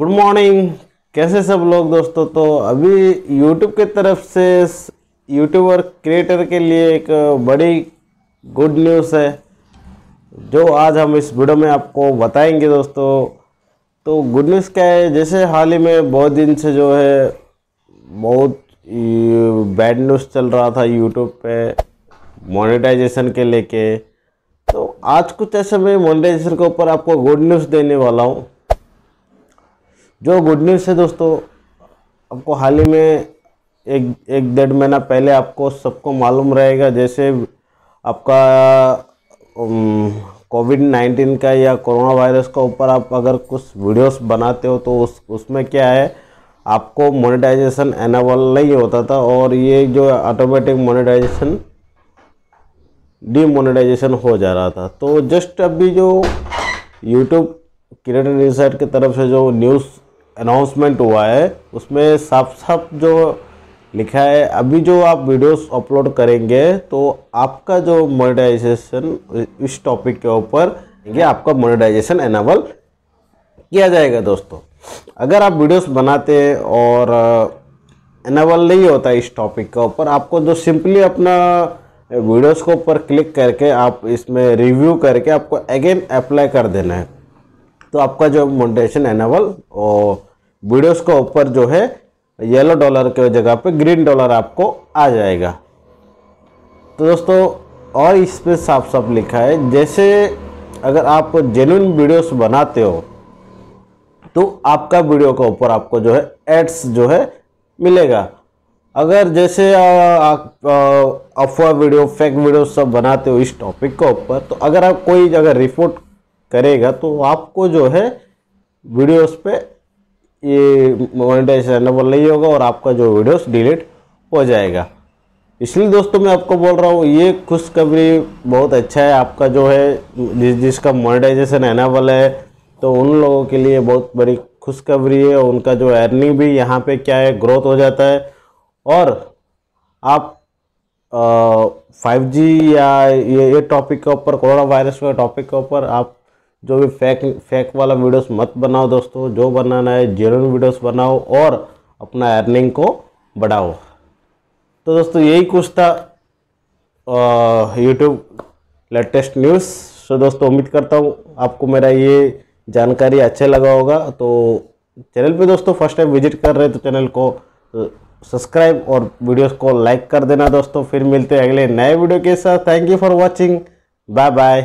Good morning कैसे सब लोग दोस्तों? तो अभी यूट्यूब की तरफ़ से यूट्यूबर क्रिएटर के लिए एक बड़ी गुड न्यूज़ है, जो आज हम इस वीडियो में आपको बताएँगे दोस्तों। तो गुड न्यूज़ क्या है? जैसे हाल ही में बहुत दिन से जो है, बहुत बैड न्यूज़ चल रहा था यूट्यूब पे मोनेटाइजेशन के लेके। तो आज कुछ ऐसे मैं मोनेटाइजेशन के ऊपर आपको गुड न्यूज़ देने वाला हूँ। जो गुड न्यूज़ है दोस्तों, आपको हाल ही में एक एक डेढ़ महीना पहले आपको सबको मालूम रहेगा, जैसे आपका कोविड नाइन्टीन का या कोरोना वायरस का ऊपर आप अगर कुछ वीडियोस बनाते हो तो उस, उसमें क्या है, आपको मोनेटाइजेशन एनेबल नहीं होता था और ये जो ऑटोमेटिक मोनेटाइजेशन डीमोनेटाइजेशन हो जा रहा था। तो जस्ट अभी जो यूट्यूब क्रिएटर रिसर्च की तरफ़ से जो न्यूज़ अनाउंसमेंट हुआ है, उसमें साफ़ साफ़ जो लिखा है, अभी जो आप वीडियोस अपलोड करेंगे तो आपका जो मोनेटाइजेशन इस टॉपिक के ऊपर, ये आपका मोनेटाइजेशन एनेबल किया जाएगा दोस्तों। अगर आप वीडियोस बनाते हैं और एनेबल नहीं होता इस टॉपिक के ऊपर, आपको जो सिंपली अपना वीडियोस को ऊपर क्लिक करके आप इसमें रिव्यू करके आपको अगेन अप्लाई कर देना है। तो आपका जो मोनेटाइजेशन एनेबल और वीडियोस के ऊपर जो है येलो डॉलर के जगह पे ग्रीन डॉलर आपको आ जाएगा। तो दोस्तों, और इस पर साफ़ साफ़ लिखा है, जैसे अगर आप जेन्यून वीडियोस बनाते हो तो आपका वीडियो के ऊपर आपको जो है एड्स जो है मिलेगा। अगर जैसे आप अफवाह वीडियो फेक वीडियो सब बनाते हो इस टॉपिक के ऊपर तो अगर आप कोई अगर रिपोर्ट करेगा तो आपको जो है वीडियोस पे ये मोनेटाइजेशन एनेबल नहीं होगा और आपका जो वीडियोस डिलीट हो जाएगा। इसलिए दोस्तों मैं आपको बोल रहा हूँ, ये खुशखबरी बहुत अच्छा है। आपका जो है, जिस, जिसका मोनेटाइजेशन एनेबल है तो उन लोगों के लिए बहुत बड़ी खुशखबरी है। उनका जो अर्निंग भी यहाँ पे क्या है ग्रोथ हो जाता है। और आप फाइव जी या ये ये टॉपिक के ऊपर, कोरोना वायरस के टॉपिक के ऊपर आप जो भी फेक फेक वाला वीडियोस मत बनाओ दोस्तों, जो बनाना है जेन्यून वीडियोस बनाओ और अपना अर्निंग को बढ़ाओ। तो दोस्तों, यही कुछ था यूट्यूब लेटेस्ट न्यूज़ सो दोस्तों, उम्मीद करता हूँ आपको मेरा ये जानकारी अच्छा लगा होगा। तो चैनल पे दोस्तों फ़र्स्ट टाइम विज़िट कर रहे हैं तो चैनल को सब्सक्राइब और वीडियोस को लाइक कर देना दोस्तों। फिर मिलते हैं अगले नए वीडियो के साथ। Thank you for watching bye bye